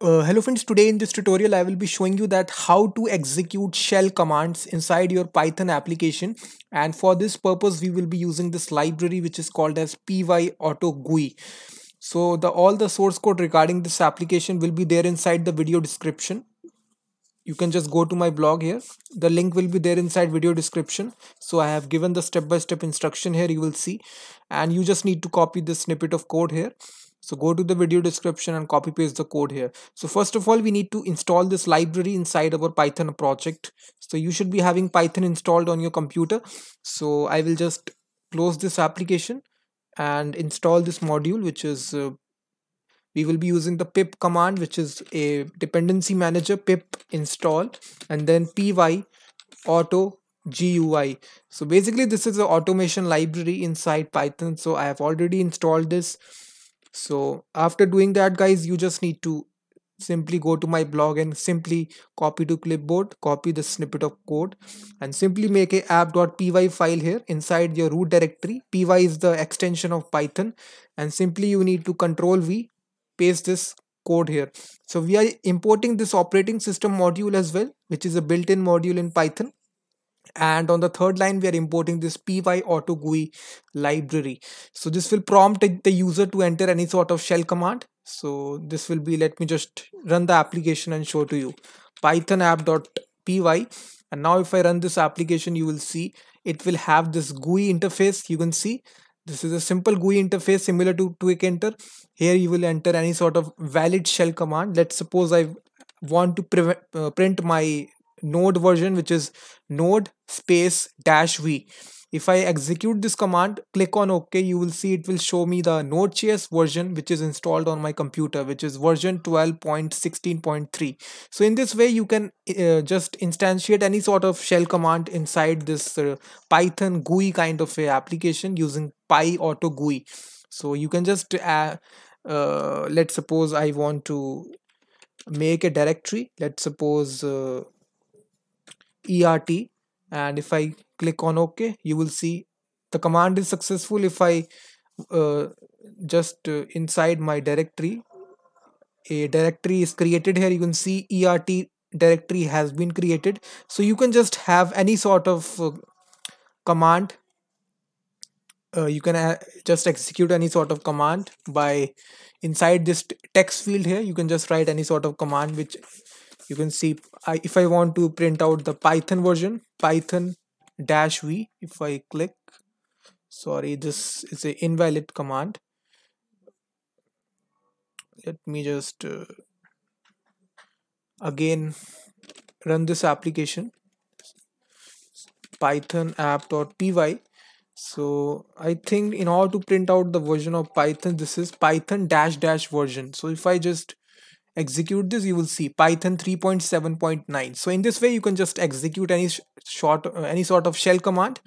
Uh, hello friends, today in this tutorial I will be showing you that how to execute shell commands inside your Python application and for this purpose we will be using this library which is called as py auto GUI. So the all the source code regarding this application will be there inside the video description. You can just go to my blog here. The link will be there inside video description. So I have given the step-by-step -step instruction here you will see and you just need to copy this snippet of code here so go to the video description and copy paste the code here so first of all we need to install this library inside our python project so you should be having python installed on your computer so i will just close this application and install this module which is uh, we will be using the pip command which is a dependency manager pip install and then py auto GUI. So basically this is the automation library inside Python. So I have already installed this so after doing that guys you just need to simply go to my blog and simply copy to clipboard copy the snippet of code and simply make a app.py file here inside your root directory. Py is the extension of python and simply you need to control v paste this code here. So we are importing this operating system module as well which is a built-in module in python and on the third line we are importing this PyAutoGUI library. So this will prompt the user to enter any sort of shell command. So this will be let me just run the application and show to you. Python app.py and now if i run this application you will see it will have this gui interface. You can see this is a simple GUI interface similar to Tkinter. Here you will enter any sort of valid shell command. Let's suppose I want to uh, print my node version which is node space dash v. If I execute this command click on OK you will see it will show me the node.js version which is installed on my computer which is version 12.16.3 so in this way you can uh, just instantiate any sort of shell command inside this uh, Python GUI kind of a application using PyAutoGUI. So you can just uh, uh, let's suppose I want to make a directory. Let's suppose uh, ert and if I click on OK you will see the command is successful. If I uh, just uh, inside my directory a directory is created here you can see ert directory has been created. So you can just have any sort of uh, command. Uh, you can uh, just execute any sort of command by inside this text field here you can just write any sort of command which you can see I, if I want to print out the Python version Python dash v if I click sorry this is a invalid command. Let me just uh, again run this application. Python app.py so i think in order to print out the version of python this is python dash dash version. So if i just execute this you will see python 3.7.9 so in this way you can just execute any short uh, any sort of shell command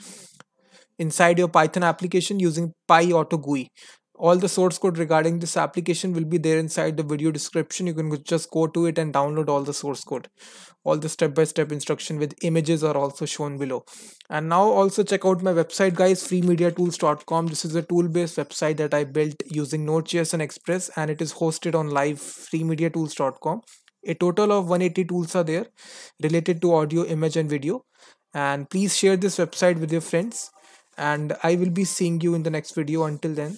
inside your python application using py all the source code regarding this application will be there inside the video description. You can just go to it and download all the source code. All the step-by-step -step instruction with images are also shown below. And now also check out my website guys freemediatools.com this is a tool-based website that i built using node.js and express and it is hosted on live freemediatools.com a total of 180 tools are there related to audio image and video. And please share this website with your friends and I will be seeing you in the next video. Until then,